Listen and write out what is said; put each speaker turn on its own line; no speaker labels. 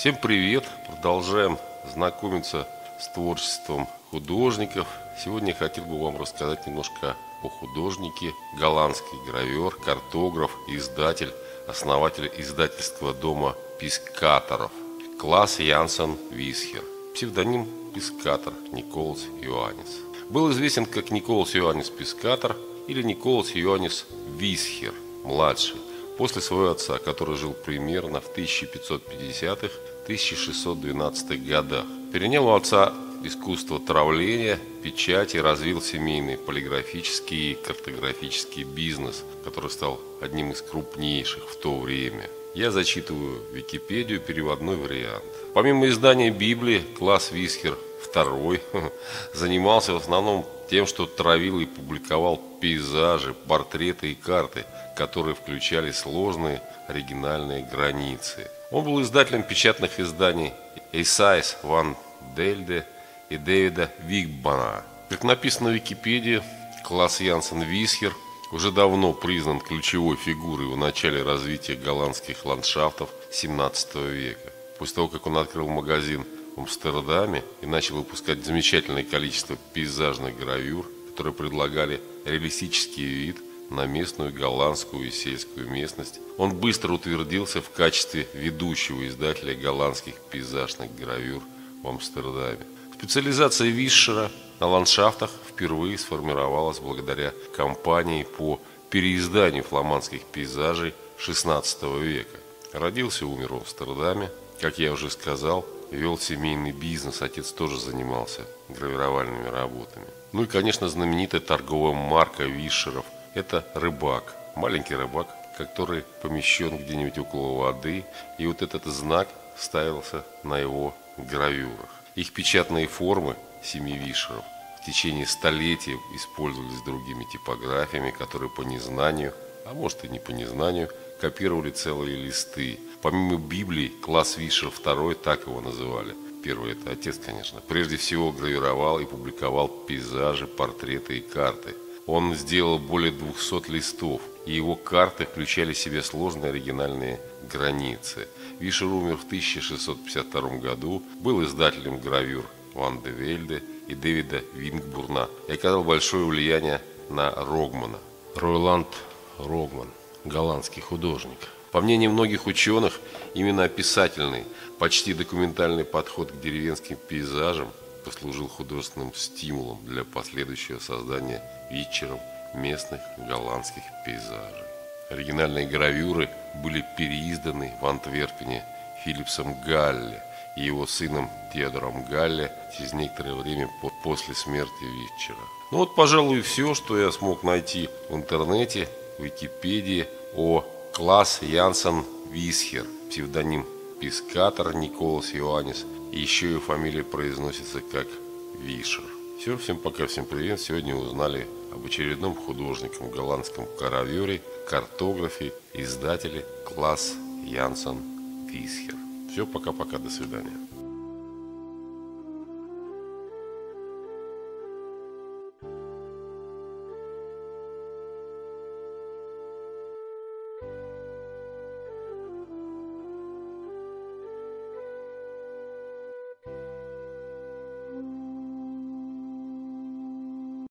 Всем привет! Продолжаем знакомиться с творчеством художников. Сегодня я хотел бы вам рассказать немножко о художнике, голландский гравер, картограф, издатель, основатель издательства дома Пискаторов, класс Янсен Висхер, псевдоним Пискатор Николас Иоаннис. Был известен как Николас Иоаннис Пискатор или Николас Иоаннис Висхер, младший, после своего отца, который жил примерно в 1550-1612 годах. Перенял у отца искусство травления, печати, развил семейный полиграфический и картографический бизнес, который стал одним из крупнейших в то время. Я зачитываю Википедию, переводной вариант. Помимо издания Библии, класс Висхер II занимался в основном тем, что травил и публиковал пейзажи, портреты и карты – которые включали сложные оригинальные границы. Он был издателем печатных изданий Эсайас ван де Велде и Дэвида Винкбонса. Как написано в Википедии, Клас Янсон Висхер уже давно признан ключевой фигурой в начале развития голландских ландшафтов 17 века. После того, как он открыл магазин в Амстердаме и начал выпускать замечательное количество пейзажных гравюр, которые предлагали реалистический вид – на местную голландскую и сельскую местность, он быстро утвердился в качестве ведущего издателя голландских пейзажных гравюр в Амстердаме. Специализация Висшера на ландшафтах впервые сформировалась благодаря кампании по переизданию фламандских пейзажей XVI века. Родился и умер в Амстердаме. Как я уже сказал, вел семейный бизнес, отец тоже занимался гравировальными работами. Ну и, конечно, знаменитая торговая марка Вишеров – это рыбак, маленький рыбак, который помещен где-нибудь около воды, и вот этот знак ставился на его гравюрах. Их печатные формы семи вишеров в течение столетий использовались другими типографиями, которые по незнанию, а может и не по незнанию, копировали целые листы. Помимо Библии, класс Вишер второй, так его называли. Первый это отец, конечно. Прежде всего гравировал и публиковал пейзажи, портреты и карты – он сделал более 200 листов, и его карты включали в себя сложные оригинальные границы. Вишер умер в 1652 году, был издателем гравюр Ван де Вельде и Дэвида Вингбурна и оказал большое влияние на Рогмана. Ройланд Рогман, голландский художник. По мнению многих ученых, именно описательный, почти документальный подход к деревенским пейзажам послужил художественным стимулом для последующего создания вечером местных голландских пейзажей. Оригинальные гравюры были переизданы в Антверпене Филипсом Галле и его сыном Теодором Галле через некоторое время после смерти Витчера. Ну вот, пожалуй, все, что я смог найти в интернете, в Википедии о класс Янсен Висхер, псевдоним Пискатор Николас Иоаннис, и еще ее фамилия произносится как Вишер. Все, всем пока, всем привет. Сегодня узнали об очередном художником голландском каравере, картографе, издателе класс Янсен Висхер. Все, пока-пока, до свидания.